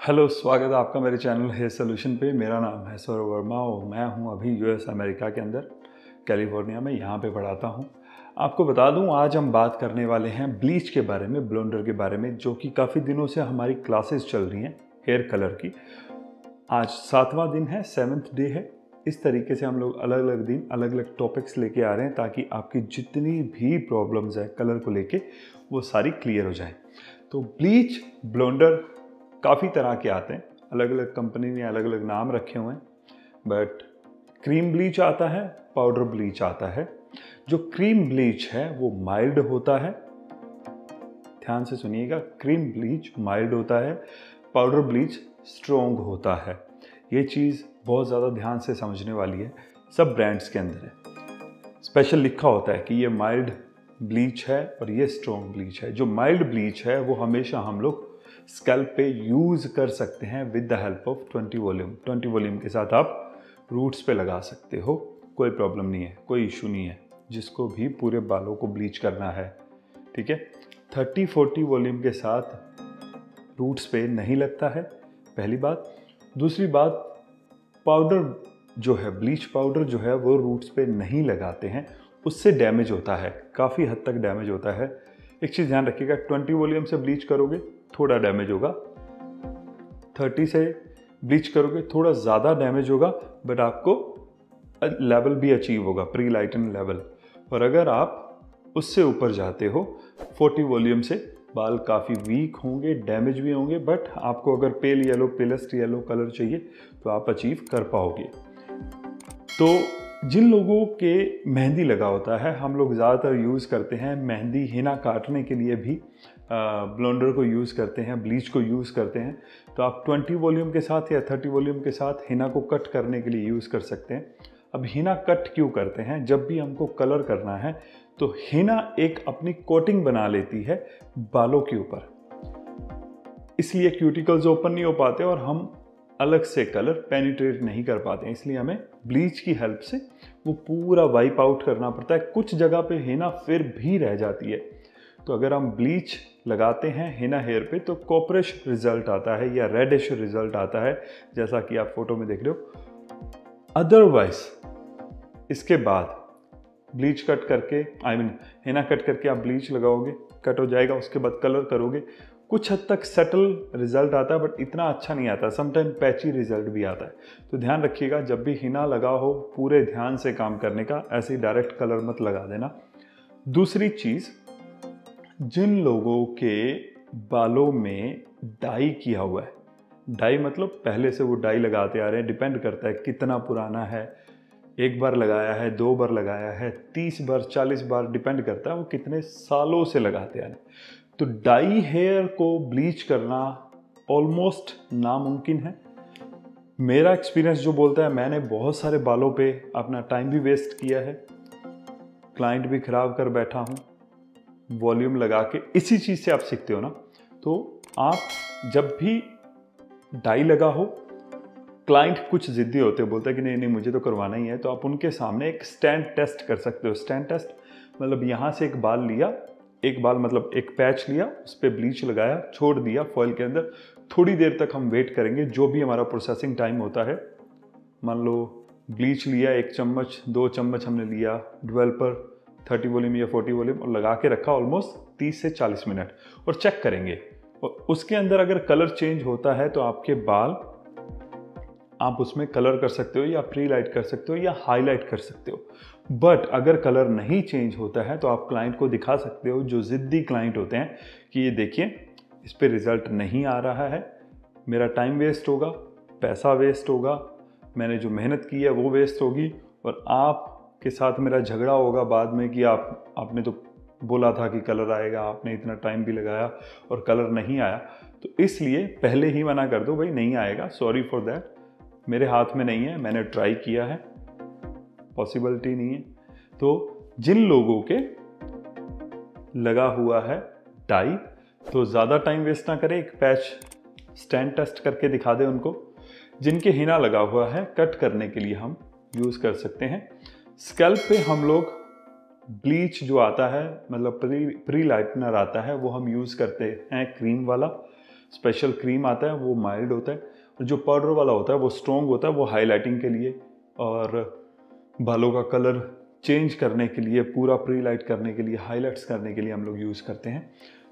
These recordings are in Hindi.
हेलो, स्वागत है आपका मेरे चैनल हेयर सोल्यूशन पे। मेरा नाम है सौरभ वर्मा और मैं हूँ अभी यूएस अमेरिका के अंदर, कैलिफ़ोर्निया में, यहाँ पे पढ़ाता हूँ। आपको बता दूँ, आज हम बात करने वाले हैं ब्लीच के बारे में, ब्लोंडर के बारे में, जो कि काफ़ी दिनों से हमारी क्लासेस चल रही हैं, हेयर कलर की। आज सातवां दिन है, सेवन्थ डे है। इस तरीके से हम लोग अलग अलग दिन अलग अलग टॉपिक्स लेके आ रहे हैं, ताकि आपकी जितनी भी प्रॉब्लम्स है कलर को लेके, वो सारी क्लियर हो जाए। तो ब्लीच, ब्लोंडर काफ़ी तरह के आते हैं अलग अलग कंपनी ने अलग अलग नाम रखे हुए हैं बट क्रीम ब्लीच आता है पाउडर ब्लीच आता है। जो क्रीम ब्लीच है, वो माइल्ड होता है। ध्यान से सुनिएगा क्रीम ब्लीच माइल्ड होता है पाउडर ब्लीच स्ट्रोंग होता है। ये चीज़ बहुत ज़्यादा ध्यान से समझने वाली है, सब ब्रांड्स के अंदर है। स्पेशल लिखा होता है कि ये माइल्ड ब्लीच है और ये स्ट्रोंग ब्लीच है। जो माइल्ड ब्लीच है, वो हमेशा हम लोग स्कैल्प पे यूज़ कर सकते हैं with the help of 20 volume. 20 volume के साथ आप रूट्स पे लगा सकते हो। कोई प्रॉब्लम नहीं है, कोई इशू नहीं है। जिसको भी पूरे बालों को ब्लीच करना है, ठीक है? 30 40 वॉल्यूम के साथ रूट्स पे नहीं लगता है, पहली बात। दूसरी बात, पाउडर जो है, ब्लीच पाउडर जो है, वो रूट्स पे नहीं लगाते हैं। उससे डैमेज होता है, काफ़ी हद तक डैमेज होता है। एक चीज़ ध्यान रखिएगा 20 वॉल्यूम से ब्लीच करोगे, थोड़ा डैमेज होगा। 30 से ब्लीच करोगे, थोड़ा ज़्यादा डैमेज होगा, बट आपको लेवल भी अचीव होगा प्री लाइटन लेवल और अगर आप उससे ऊपर जाते हो 40 वॉल्यूम से, बाल काफ़ी वीक होंगे, डैमेज भी होंगे, बट आपको अगर pale yellow palest yellow colour चाहिए तो आप अचीव कर पाओगे। तो जिन लोगों के मेहंदी लगा होता है, हम लोग ज़्यादातर यूज़ करते हैं मेहंदी हिना काटने के लिए भी ब्लोंडर को यूज़ करते हैं, ब्लीच को यूज़ करते हैं। तो आप 20 वॉल्यूम के साथ या 30 वॉल्यूम के साथ हिना को कट करने के लिए यूज़ कर सकते हैं। अब हिना कट क्यों करते हैं? जब भी हमको कलर करना है तो हिना एक अपनी कोटिंग बना लेती है बालों के ऊपर। इसलिए क्यूटिकल्स ओपन नहीं हो पाते और हम अलग से कलर पेनिट्रेट नहीं कर पाते हैं, इसलिए हमें ब्लीच की हेल्प से वो पूरा वाइप आउट करना पड़ता है। कुछ जगह पे हिना फिर भी रह जाती है। तो अगर हम ब्लीच लगाते हैं हिना हेयर पे तो कॉपरेश रिज़ल्ट आता है या रेडिश रिज़ल्ट आता है, जैसा कि आप फ़ोटो में देख रहे हो। अदरवाइज़ इसके बाद ब्लीच कट करके आई मीन हिना कट करके आप ब्लीच लगाओगे कट हो जाएगा, उसके बाद कलर करोगे कुछ हद तक सेटल रिज़ल्ट आता है बट इतना अच्छा नहीं आता। समटाइम पैची रिज़ल्ट भी आता है। तो ध्यान रखिएगा, जब भी हिना लगा हो, पूरे ध्यान से काम करने का, ऐसे ही डायरेक्ट कलर मत लगा देना। दूसरी चीज़, जिन लोगों के बालों में डाई किया हुआ है डाई मतलब पहले से वो डाई लगाते आ रहे हैं डिपेंड करता है कितना पुराना है। एक बार लगाया है, दो बार लगाया है, तीस बार, चालीस बार डिपेंड करता है वो कितने सालों से लगाते आ रहे हैं। तो डाई हेयर को ब्लीच करना ऑलमोस्ट नामुमकिन है। मेरा एक्सपीरियंस जो बोलता है, मैंने बहुत सारे बालों पे अपना टाइम भी वेस्ट किया है। क्लाइंट भी ख़राब कर बैठा हूँ। वॉल्यूम लगा के इसी चीज़ से आप सीखते हो ना? तो आप जब भी डाई लगा हो क्लाइंट कुछ ज़िद्दी होते हैं, बोलते हैं कि नहीं नहीं, मुझे तो करवाना ही है। तो आप उनके सामने एक स्टैंड टेस्ट कर सकते हो। स्टैंड टेस्ट मतलब यहाँ से एक बाल लिया एक बाल मतलब एक पैच लिया, उस पर ब्लीच लगाया, छोड़ दिया फॉइल के अंदर। थोड़ी देर तक हम वेट करेंगे, जो भी हमारा प्रोसेसिंग टाइम होता है। मान लो ब्लीच लिया एक चम्मच, दो चम्मच हमने लिया डेवलपर थर्टी वॉल्यूम या फोर्टी वॉल्यूम और लगा के रखा ऑलमोस्ट तीस से चालीस मिनट और चेक करेंगे। और उसके अंदर अगर कलर चेंज होता है तो आपके बाल, आप उसमें कलर कर सकते हो या प्री लाइट कर सकते हो या हाईलाइट कर सकते हो। बट अगर कलर नहीं चेंज होता है तो आप क्लाइंट को दिखा सकते हो जो ज़िद्दी क्लाइंट होते हैं कि ये देखिए, इस पर रिज़ल्ट नहीं आ रहा है, मेरा टाइम वेस्ट होगा, पैसा वेस्ट होगा, मैंने जो मेहनत की है वो वेस्ट होगी और आपके साथ मेरा झगड़ा होगा बाद में कि आप, आपने तो बोला था कि कलर आएगा, आपने इतना टाइम भी लगाया और कलर नहीं आया। तो इसलिए पहले ही मना कर दो, भाई नहीं आएगा सॉरी फॉर दैट मेरे हाथ में नहीं है, मैंने ट्राई किया है। पॉसिबिलिटी नहीं है। तो जिन लोगों के लगा हुआ है टाई तो ज़्यादा टाइम वेस्ट ना करें, एक पैच स्टैंड टेस्ट करके दिखा दें उनको। जिनके हिना लगा हुआ है, कट करने के लिए हम यूज़ कर सकते हैं। स्कैल्प पे हम लोग ब्लीच जो आता है मतलब प्री प्री लाइटनर आता है, वो हम यूज़ करते हैं क्रीम वाला। स्पेशल क्रीम आता है, वो माइल्ड होता है। और जो पाउडर वाला होता है, वो स्ट्रॉन्ग होता है, वो हाईलाइटिंग के लिए। और बालों का कलर चेंज करने के लिए, पूरा प्री लाइट करने के लिए हाईलाइट्स करने के लिए हम लोग यूज़ करते हैं।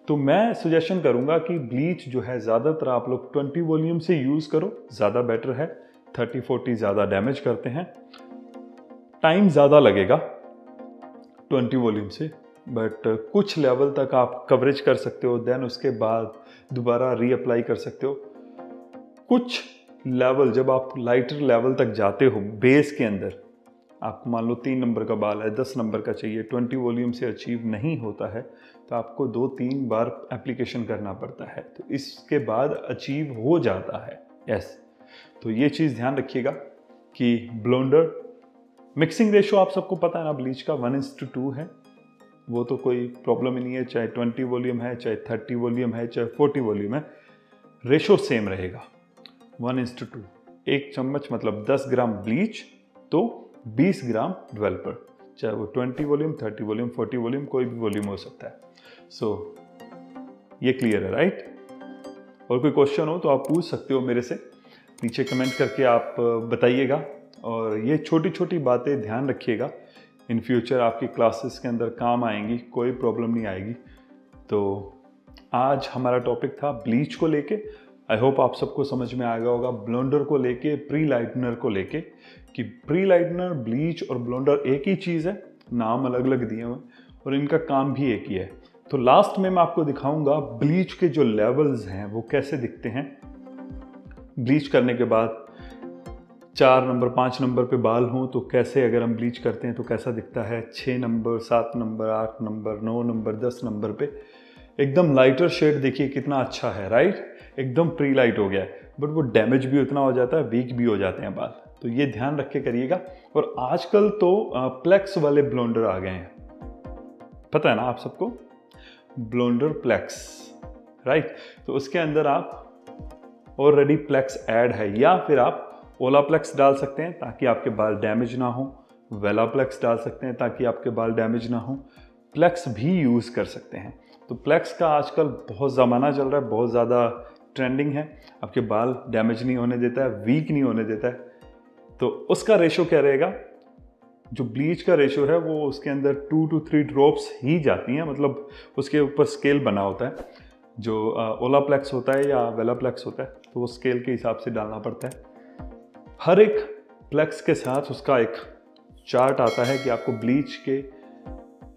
तो मैं सजेशन करूँगा कि ब्लीच जो है, ज़्यादातर आप लोग 20 वॉल्यूम से यूज़ करो, ज़्यादा बेटर है। 30 40 ज़्यादा डैमेज करते हैं। टाइम ज़्यादा लगेगा 20 वॉल्यूम से बट कुछ लेवल तक आप कवरेज कर सकते हो देन उसके बाद दोबारा रीअप्लाई कर सकते हो। कुछ लेवल जब आप लाइटर लेवल तक जाते हो बेस के अंदर आपको मान लो तीन नंबर का बाल है, दस नंबर का चाहिए, ट्वेंटी वॉल्यूम से अचीव नहीं होता है तो आपको दो तीन बार एप्लीकेशन करना पड़ता है। तो इसके बाद अचीव हो जाता है। यस तो ये चीज़ ध्यान रखिएगा कि ब्लोंडर मिक्सिंग रेशो आप सबको पता है ना, ब्लीच का वन इंस टू टू है। वो तो कोई प्रॉब्लम ही नहीं है, चाहे ट्वेंटी वॉल्यूम है, चाहे थर्टी वॉल्यूम है, चाहे फोर्टी वॉल्यूम है, रेशो सेम रहेगा। One is to two. एक चम्मच मतलब दस ग्राम ब्लीच तो बीस ग्राम डेवलपर चाहे वो twenty volume thirty volume forty volume कोई भी वॉल्यूम हो सकता है। सो so, ये क्लियर है राइट और कोई क्वेश्चन हो तो आप पूछ सकते हो मेरे से। नीचे कमेंट करके आप बताइएगा। और ये छोटी छोटी बातें ध्यान रखिएगा। इन फ्यूचर आपकी क्लासेस के अंदर काम आएँगी कोई प्रॉब्लम नहीं आएगी। तो आज हमारा टॉपिक था ब्लीच को लेके। आई होप आप सबको समझ में आ गया होगा ब्लोंडर को लेके प्री लाइटनर को लेके, कि प्री लाइटनर ब्लीच और ब्लोंडर एक ही चीज़ है, नाम अलग अलग दिए हुए और इनका काम भी एक ही है। तो लास्ट में मैं आपको दिखाऊँगा ब्लीच के जो लेवल्स हैं, वो कैसे दिखते हैं। ब्लीच करने के बाद चार नंबर पाँच नंबर पे बाल हों तो कैसे अगर हम ब्लीच करते हैं तो कैसा दिखता है? छः नंबर सात नंबर आठ नंबर नौ नंबर दस नंबर पे। एकदम लाइटर शेड देखिए कितना अच्छा है राइट एकदम प्री लाइट हो गया है। बट वो डैमेज भी उतना हो जाता है वीक भी हो जाते हैं बाल। तो ये ध्यान रख के करिएगा। और आजकल तो प्लेक्स वाले ब्लोंडर आ गए हैं। पता है ना आप सबको? ब्लोंडर प्लेक्स राइट तो उसके अंदर आप ऑलरेडी प्लेक्स ऐड है, या फिर आप ओलाप्लेक्स डाल सकते हैं ताकि आपके बाल डैमेज ना हो। वेलाप्लेक्स डाल सकते हैं ताकि आपके बाल डैमेज ना हो। प्लेक्स भी यूज़ कर सकते हैं। तो प्लेक्स का आजकल बहुत ज़माना चल रहा है, बहुत ज़्यादा ट्रेंडिंग है, आपके बाल डैमेज नहीं होने देता है वीक नहीं होने देता है तो उसका रेशो क्या रहेगा? जो ब्लीच का रेशो है, वो उसके अंदर टू टू थ्री ड्रॉप्स ही जाती हैं मतलब उसके ऊपर स्केल बना होता है। जो ओलाप्लेक्स होता है या वेलाप्लेक्स होता है तो वो स्केल के हिसाब से डालना पड़ता है। हर एक प्लेक्स के साथ उसका एक चार्ट आता है कि आपको ब्लीच के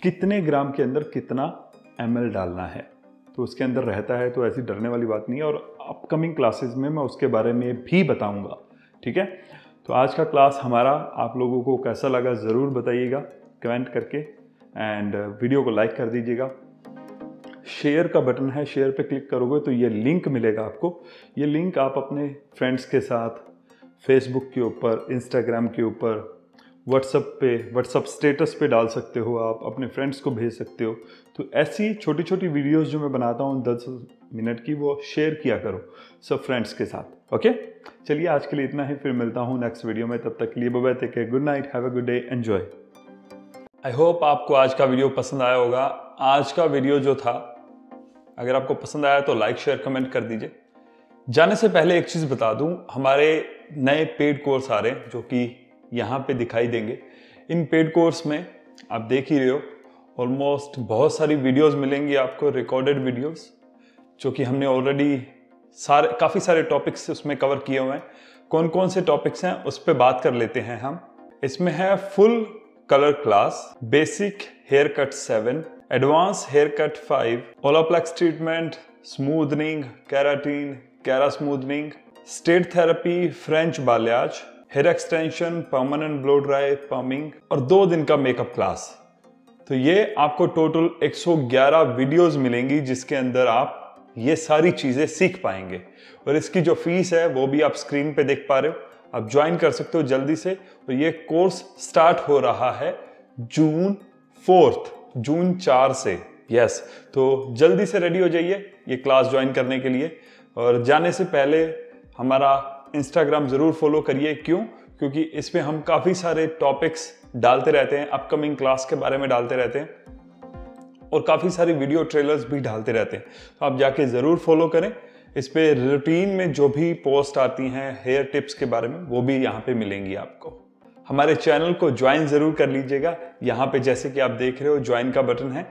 कितने ग्राम के अंदर कितना एमएल डालना है। तो उसके अंदर रहता है तो ऐसी डरने वाली बात नहीं है। और अपकमिंग क्लासेस में मैं उसके बारे में भी बताऊँगा, ठीक है? तो आज का क्लास हमारा, आप लोगों को कैसा लगा ज़रूर बताइएगा कमेंट करके। एंड वीडियो को लाइक कर दीजिएगा। शेयर का बटन है शेयर पे क्लिक करोगे तो ये लिंक मिलेगा आपको। ये लिंक आप अपने फ्रेंड्स के साथ फेसबुक के ऊपर इंस्टाग्राम के ऊपर व्हाट्सअप पे व्हाट्सअप स्टेटस पे डाल सकते हो आप, अपने फ्रेंड्स को भेज सकते हो। तो ऐसी छोटी छोटी वीडियोस जो मैं बनाता हूँ दस मिनट की, वो शेयर किया करो सब फ्रेंड्स के साथ ओके चलिए आज के लिए इतना ही, फिर मिलता हूँ नेक्स्ट वीडियो में, तब तक के लिए bye take good night have a good day enjoy I hope आपको आज का वीडियो पसंद आया होगा। आज का वीडियो जो था, अगर आपको पसंद आया तो लाइक शेयर कमेंट कर दीजिए। जाने से पहले एक चीज़ बता दूँ, हमारे नए पेड कोर्स आ रहे हैं, जो कि यहाँ पे दिखाई देंगे। इन पेड कोर्स में आप देख ही रहे हो ऑलमोस्ट बहुत सारी वीडियोस मिलेंगी आपको रिकॉर्डेड वीडियोस जो कि हमने ऑलरेडी सारे, काफ़ी सारे टॉपिक्स उसमें कवर किए हुए हैं। कौन कौन से टॉपिक्स हैं, उस पर बात कर लेते हैं हम। इसमें है full colour class basic hair cut seven advance hair cut five Olaplex treatment smoothening keratin kera smoothening state therapy French balayage hair extension permanent blow dry perming और दो दिन का मेकअप क्लास तो ये आपको टोटल 111 वीडियोस मिलेंगी जिसके अंदर आप ये सारी चीज़ें सीख पाएँगे। और इसकी जो फ़ीस है, वो भी आप स्क्रीन पे देख पा रहे हो। आप ज्वाइन कर सकते हो जल्दी से। और ये कोर्स स्टार्ट हो रहा है जून फोर्थ जून चार से। यस तो जल्दी से रेडी हो जाइए ये क्लास ज्वाइन करने के लिए। और जाने से पहले हमारा इंस्टाग्राम ज़रूर फॉलो करिए। क्यों? क्योंकि इस पर हम काफ़ी सारे टॉपिक्स डालते रहते हैं अपकमिंग क्लास के बारे में डालते रहते हैं और काफ़ी सारे वीडियो ट्रेलर्स भी डालते रहते हैं। तो आप जाके ज़रूर फॉलो करें। इस पर रूटीन में जो भी पोस्ट आती हैं हेयर टिप्स के बारे में, वो भी यहाँ पे मिलेंगी आपको। हमारे चैनल को ज्वाइन ज़रूर कर लीजिएगा। यहाँ पे जैसे कि आप देख रहे हो ज्वाइन का बटन है।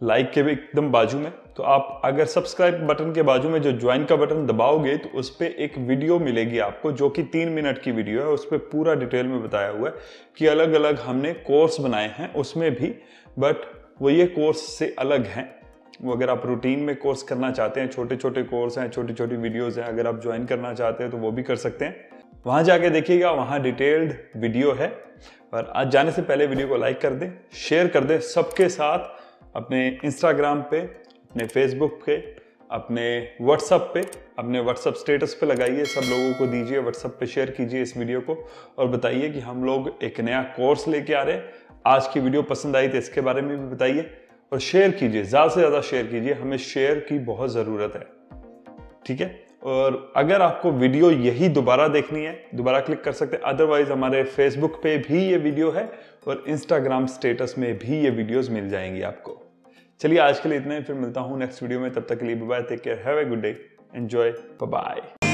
लाइक के एकदम बाजू में। तो आप अगर सब्सक्राइब बटन के बाजू में जो ज्वाइन का बटन दबाओगे तो उस पर एक वीडियो मिलेगी आपको, जो कि तीन मिनट की वीडियो है। उस पर पूरा डिटेल में बताया हुआ है कि अलग अलग हमने कोर्स बनाए हैं उसमें भी बट वो ये कोर्स से अलग हैं। वो अगर आप रूटीन में कोर्स करना चाहते हैं छोटे छोटे कोर्स हैं छोटी छोटी वीडियोज़ हैं, अगर आप ज्वाइन करना चाहते हैं तो वो भी कर सकते हैं। वहाँ जाके देखिएगा, वहाँ डिटेल्ड वीडियो है। और आज जाने से पहले वीडियो को लाइक कर दें शेयर कर दें सबके साथ। अपने इंस्टाग्राम पे, अपने फेसबुक पे, अपने व्हाट्सअप पे, अपने व्हाट्सअप स्टेटस पे लगाइए। सब लोगों को दीजिए व्हाट्सअप पे शेयर कीजिए इस वीडियो को और बताइए कि हम लोग एक नया कोर्स लेके आ रहे हैं। आज की वीडियो पसंद आई तो इसके बारे में भी बताइए और शेयर कीजिए, ज़्यादा से ज़्यादा शेयर कीजिए। हमें शेयर की बहुत ज़रूरत है, ठीक है? और अगर आपको वीडियो यही दोबारा देखनी है, दोबारा क्लिक कर सकते हैं। अदरवाइज़ हमारे फेसबुक पे भी ये वीडियो है और इंस्टाग्राम स्टेटस में भी ये वीडियोस मिल जाएँगी आपको। चलिए आज के लिए इतना ही, फिर मिलता हूँ नेक्स्ट वीडियो में, तब तक के लिए bye take care have a good day enjoy bye